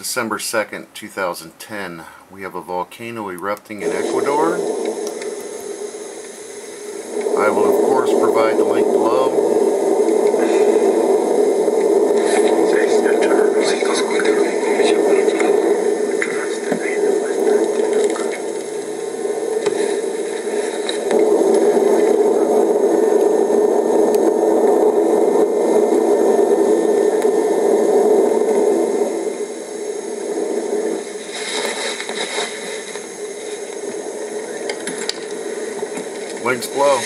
December 2nd, 2010. We have a volcano erupting in Ecuador. I will of course provide the link below. Links below.